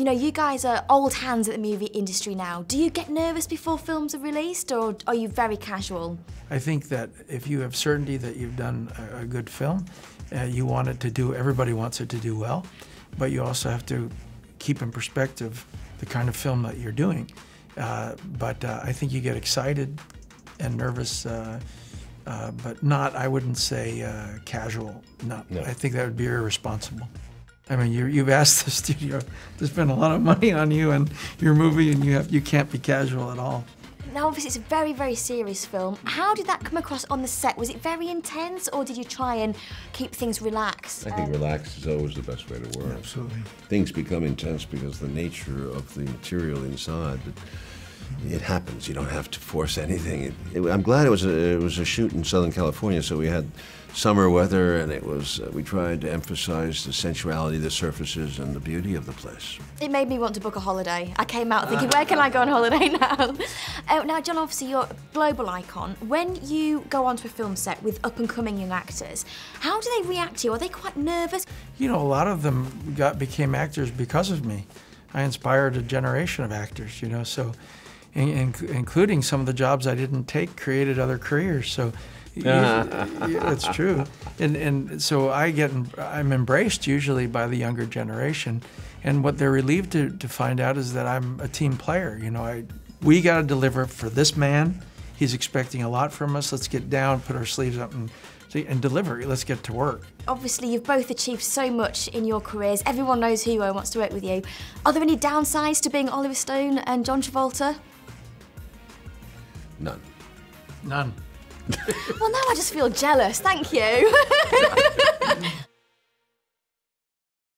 You know, you guys are old hands at the movie industry now. Do you get nervous before films are released, or are you very casual? I think that if you have certainty that you've done a, a good film, uh, you want it to do, everybody wants it to do well, but you also have to keep in perspective the kind of film that you're doing. Uh, but uh, I think you get excited and nervous, uh, uh, but not, I wouldn't say uh, casual. No, No. I think that would be irresponsible. I mean, you, you've asked the studio to spend a lot of money on you and your movie, and you have you can't be casual at all. Now, obviously, it's a very, very serious film. How did that come across on the set? Was it very intense, or did you try and keep things relaxed? I think um, relaxed is always the best way to work. Absolutely. Things become intense because the nature of the material inside, but it happens. You don't have to force anything. It, it, I'm glad it was a, it was a shoot in Southern California, so we had summer weather, and it was uh, we tried to emphasize the sensuality of the surfaces and the beauty of the place. It made me want to book a holiday. I came out thinking, where can I go on holiday now? Uh, now, John, obviously you're a global icon. When you go onto a film set with up and coming young actors, how do they react to you? Are they quite nervous? You know, a lot of them got became actors because of me. I inspired a generation of actors. You know, so in, in, including some of the jobs I didn't take created other careers. So. yeah, That's true, and and so I get I'm embraced usually by the younger generation, and what they're relieved to, to find out is that I'm a team player. You know, I we got to deliver for this man. He's expecting a lot from us. Let's get down, put our sleeves up, and see and deliver. Let's get to work. Obviously, you've both achieved so much in your careers. Everyone knows who you are and wants to work with you. Are there any downsides to being Oliver Stone and John Travolta? None. None well, now I just feel jealous. Thank you.